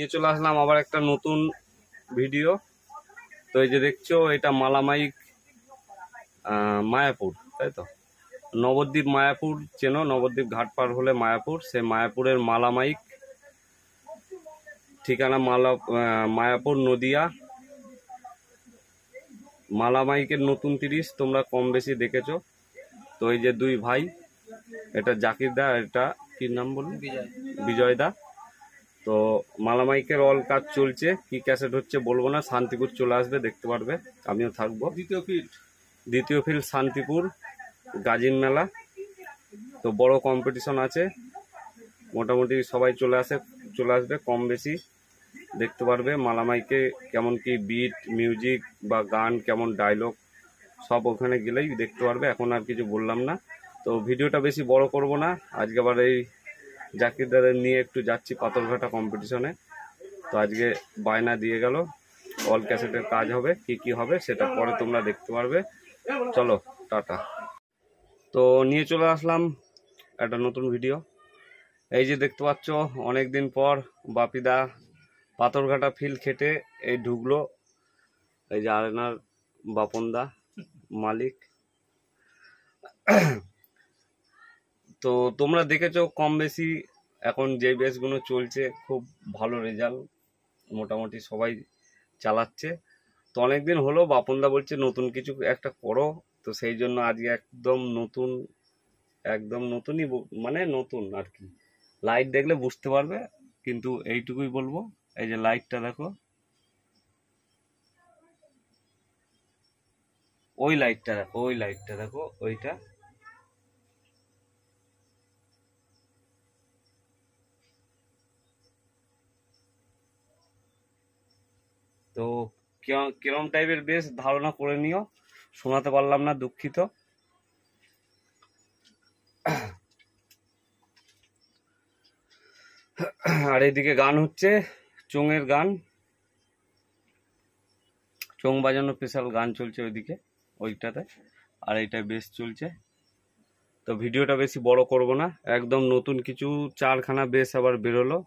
নিয়ে চলে আসলাম আবার একটা নতুন ভিডিও। তো এই যে দেখছ এটা মালামাইক মায়াপুর তাই তো? নবদ্বীপ মায়াপুর চেনো? নবদ্বীপ ঘাট পার হলে মায়াপুর। সে মায়াপুরের মালামাইক ঠিকানা মালা মায়াপুর নদিয়া। মালামাইকের নতুন তিরিশ তোমরা কম বেশি দেখেছ। তো এই যে দুই ভাই এটা জাকির দা এটা কি নাম বলুন বিজয় দা। তো মালামাইকের অল কাজ চলছে কি ক্যাসেট হচ্ছে বলব না শান্তিপুর চলে আসবে দেখতে পারবে আমিও থাকব। দ্বিতীয় ফিট দ্বিতীয় ফিল্ড শান্তিপুর গাজিন মেলা তো বড় কম্পিটিশন আছে মোটামুটি সবাই চলে আসে চলে আসবে কম বেশি দেখতে পারবে মালামাইকে কেমন কি বিট মিউজিক বা গান কেমন ডায়লগ সব ওখানে গেলেই দেখতে পারবে এখন আর কিছু বললাম না তো ভিডিওটা বেশি বড় করব না আজকে আবার এই জাকির দাদের নিয়ে একটু যাচ্ছি পাথরঘাটা কম্পিটিশনে তো আজকে বায়না দিয়ে গেল অল ক্যাসেটের কাজ হবে, কি কি হবে সেটা পরে তোমরা দেখতে পারবে। চলো, টাটা। তো নিয়ে চলে আসলাম একটা নতুন ভিডিও এই যে দেখতে পাচ্ছ অনেক দিন পর বাপিদা পাথরঘাটা ফিল খেটে এই ঢুকলো। এই যে আরেনার বাপনদা মালিক। তো তোমরা দেখেছ কম বেশি এখন যে বেসগুলো চলছে, খুব ভালো রেজাল্ট মোটামুটি সবাই চালাচ্ছে। তো অনেকদিন হলো বাপনদা বলছে, নতুন কিছু একটা করো। তো সেই জন্য আজকে একদম নতুন, একদম নতুনই মানে নতুন আর কি। লাইট দেখলে বুঝতে পারবে, কিন্তু এইটুকুই বলব, এই যে লাইটটা দেখো। ওই লাইটটা দেখো, ওই লাইটটা দেখো, ওইটা। তো কিরম- টাইপের বেশ ধারণা করে নিও। শোনাতে পারলাম না, দুঃখিত। আর এদিকে গান হচ্ছে, চোঙের গান। চোং বাজানো স্পেশাল গান চলছে ওইদিকে, ওইটাতে। আর এইটা বেশ চলছে। তো ভিডিওটা বেশি বড় করব না, একদম নতুন কিছু, চারখানা বেশ আবার বেরোলো।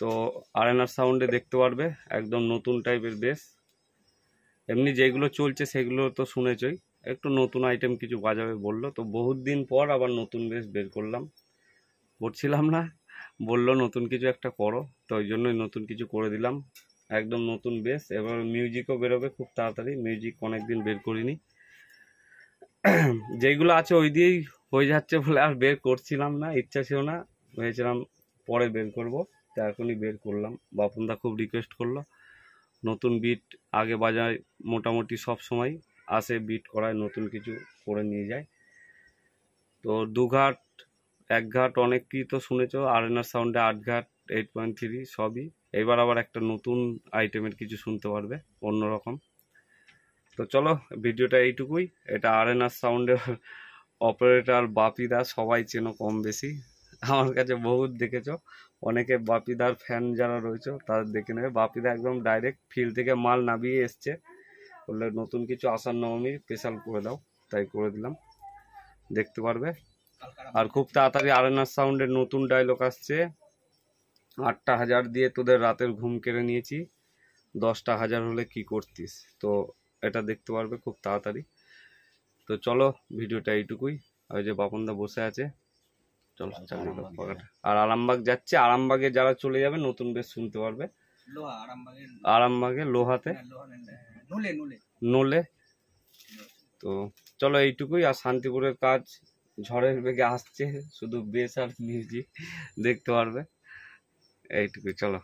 তো আরেনার সাউন্ডে দেখতে পারবে, একদম নতুন টাইপের বেস। এমনি যেগুলো চলছে সেগুলো তো শুনেছই। একটু নতুন আইটেম কিছু বাজাবে বলল, তো বহুত দিন পর আবার নতুন বেস বের করলাম। করছিলাম না, বলল নতুন কিছু একটা করো, তো ওই জন্যই নতুন কিছু করে দিলাম। একদম নতুন বেস, এবার মিউজিকও বেরোবে খুব তাড়াতাড়ি, মিউজিক অনেকদিন বের করিনি। যেইগুলো আছে ওই দিয়েই হয়ে যাচ্ছে বলে আর বের করছিলাম না, ইচ্ছা ছিল না, ভেবেছিলাম পরে বের করব। তো এখনই বের করলাম। বাপনদা খুব রিকোয়েস্ট করল, নতুন বিট আগে বাজায় মোটামুটি সব সময় আসে বিট করায় নতুন কিছু করে নিয়ে যায়। তো দু ঘাট এক ঘাট অনেক কি তো শুনেছো আরেনার সাউন্ডে আট ঘাট এইট পয়েন্ট থ্রি সবই। এবার আবার একটা নতুন আইটেমের কিছু শুনতে পারবে, অন্যরকম। তো চলো, ভিডিওটা এইটুকুই। এটা আরেনার সাউন্ডের অপারেটর বাপিদা, সবাই চেনো কম বেশি। আমার কাছে বহুত দেখেছ। অনেকে বাপিদার ফ্যান যারা রয়েছে, তাদের দেখে নেবে। বাপিদা একদম ডাইরেক্ট ফিল্ড থেকে মাল নামিয়ে এসছে। বললে, নতুন কিছু আসার নবমী স্পেশাল করে দাও। তাই করে দিলাম। দেখতে পারবে। আর খুব তাড়াতাড়ি আরেনার সাউন্ডের নতুন ডায়লগ আসছে। আটটা হাজার দিয়ে তোদের রাতের ঘুম কেড়ে নিয়েছি। দশটা হাজার হলে কি করতিস? তো এটা দেখতে পারবে খুব তাড়াতাড়ি। তো চলো, ভিডিওটা এইটুকুই। ওই যে বাপনদা বসে আছে। চলো পাকাটা। আর আরামবাগ যাচ্ছে আরামবাগে যারা চলে যাবে নতুন বেশ শুনতে পারবে। আরামবাগে লোহাতে। না, নুলে। নুলে। নলে। তো চলো এইটুকুই আর শান্তিপুরের কাজ ঝড়ের বেগে আসছে শুধু বেশ আর মিউজিক দেখতে পারবে। এইটুকুই চলো।